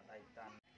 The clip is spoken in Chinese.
lewat Aitan